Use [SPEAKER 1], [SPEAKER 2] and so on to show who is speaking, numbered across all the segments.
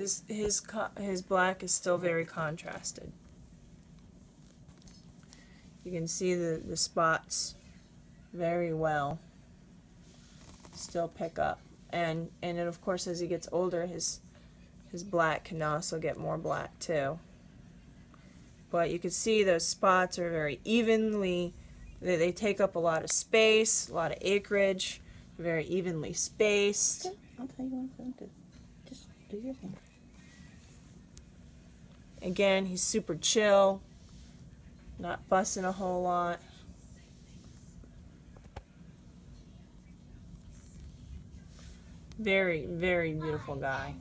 [SPEAKER 1] this his his black is still very contrasted. You can see the, the spots very well. Still pick up. And and then of course as he gets older his his black can also get more black too. But you can see those spots are very evenly they, they take up a lot of space, a lot of acreage, very evenly spaced.
[SPEAKER 2] I'll tell you what I'm going to do. Just do your thing.
[SPEAKER 1] Again, he's super chill, not fussing a whole lot. Very, very beautiful guy.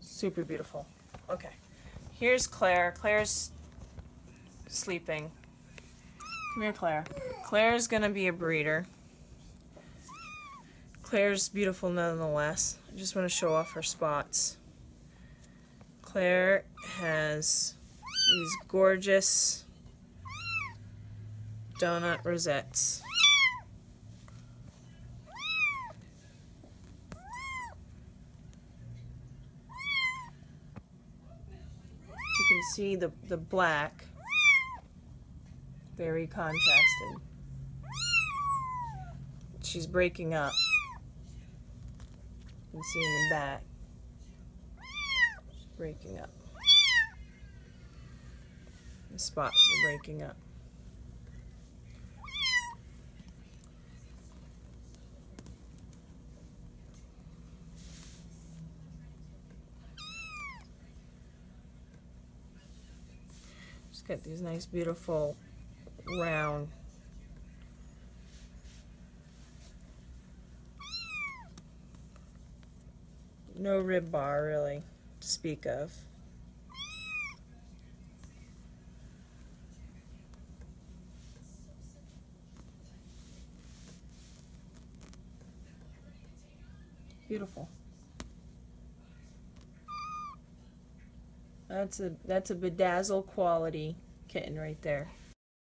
[SPEAKER 1] Super beautiful. Okay. Here's Claire. Claire's sleeping. Come here, Claire. Claire's gonna be a breeder. Claire's beautiful nonetheless. I just want to show off her spots. Claire has these gorgeous donut rosettes. You can see the, the black, very contrasted. She's breaking up. You can see in the back. She's breaking up. The spots are breaking up. She's got these nice, beautiful, round no rib bar really to speak of. Beautiful. That's a that's a bedazzle quality kitten right there.